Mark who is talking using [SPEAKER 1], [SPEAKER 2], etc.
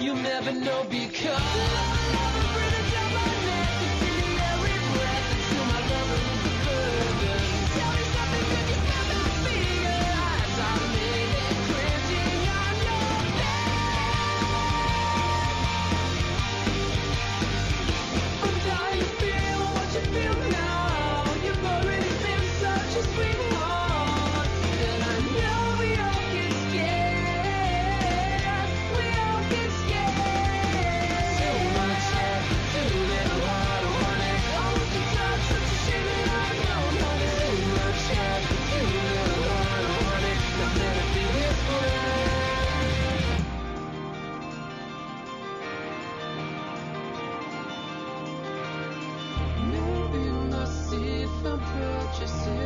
[SPEAKER 1] You'll never know because And purchases